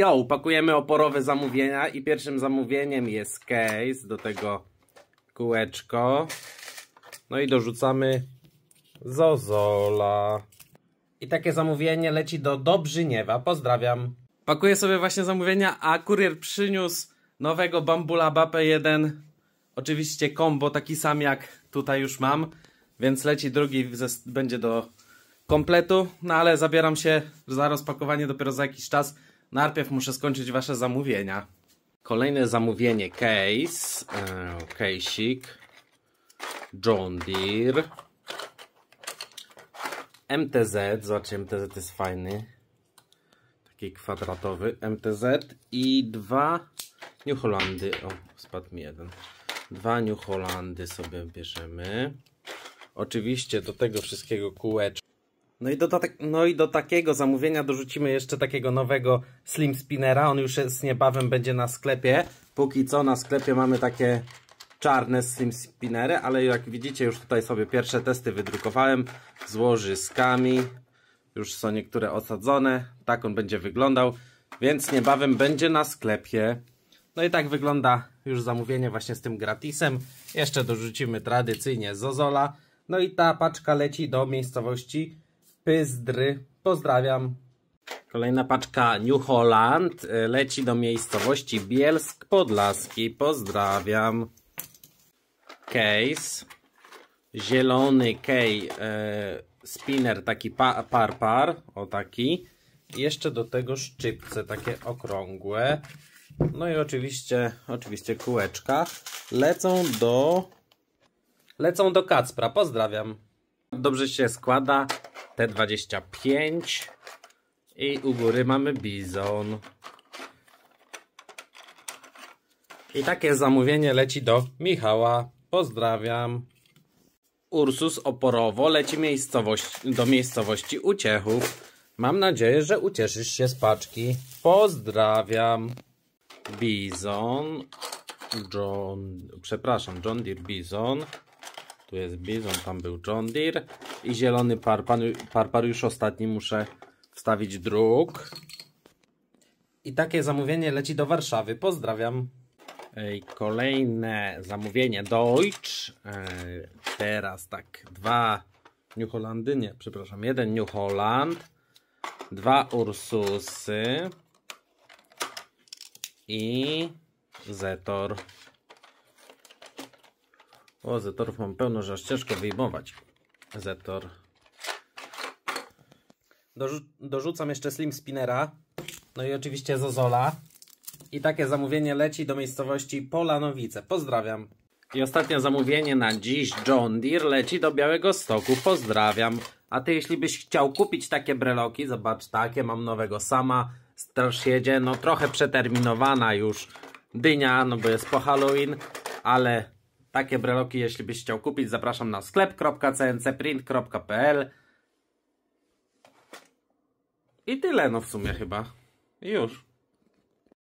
Jo, pakujemy oporowe zamówienia i pierwszym zamówieniem jest case do tego kółeczko. No i dorzucamy Zozola. I takie zamówienie leci do Dobrzyniewa. Pozdrawiam. Pakuję sobie właśnie zamówienia, a kurier przyniósł nowego Bambula Bapę 1. Oczywiście combo taki sam jak tutaj już mam, więc leci drugi będzie do kompletu, no ale zabieram się za rozpakowanie dopiero za jakiś czas. Najpierw muszę skończyć wasze zamówienia. Kolejne zamówienie case, e, case'ik, John Deere, MTZ, zobaczcie MTZ jest fajny, taki kwadratowy MTZ i dwa New Hollandy, o spadł mi jeden, dwa New Hollandy sobie bierzemy. Oczywiście do tego wszystkiego kółeczko. No i, do, no i do takiego zamówienia dorzucimy jeszcze takiego nowego Slim Spinnera. On już jest niebawem będzie na sklepie. Póki co na sklepie mamy takie czarne Slim Spinnery, ale jak widzicie już tutaj sobie pierwsze testy wydrukowałem z łożyskami. Już są niektóre osadzone. Tak on będzie wyglądał. Więc niebawem będzie na sklepie. No i tak wygląda już zamówienie właśnie z tym gratisem. Jeszcze dorzucimy tradycyjnie Zozola. No i ta paczka leci do miejscowości Pyzdry. Pozdrawiam. Kolejna paczka New Holland e, leci do miejscowości Bielsk Podlaski. Pozdrawiam. Case. Zielony kej e, spinner taki pa, par. O taki. I jeszcze do tego szczypce takie okrągłe. No i oczywiście, oczywiście kółeczka. Lecą do lecą do Kacpra. Pozdrawiam. Dobrze się składa. T25 i u góry mamy Bizon. I takie zamówienie leci do Michała. Pozdrawiam. Ursus oporowo leci miejscowości, do miejscowości Uciechów. Mam nadzieję, że ucieszysz się z paczki. Pozdrawiam. Bizon. John, przepraszam, John Deere Bizon. Tu jest Bizon, tam był John Deere. I zielony parpar, parpar już ostatni muszę wstawić druk. I takie zamówienie leci do Warszawy. Pozdrawiam. Kolejne zamówienie Deutsch. E, teraz tak, dwa New Hollandy, nie, przepraszam, jeden New Holland, dwa Ursusy i Zetor. O, Zetorów mam pełno, że aż ciężko wyjmować. Zetor. Dorzu dorzucam jeszcze Slim Spinnera. No i oczywiście Zozola. I takie zamówienie leci do miejscowości Polanowice. Pozdrawiam. I ostatnie zamówienie na dziś John Deere leci do Białego Stoku. Pozdrawiam. A ty jeśli byś chciał kupić takie breloki, zobacz takie, mam nowego sama. Straż jedzie, no trochę przeterminowana już dynia, no bo jest po Halloween, ale takie breloki, jeśli byś chciał kupić, zapraszam na sklep.cncprint.pl I tyle no w sumie chyba. Już.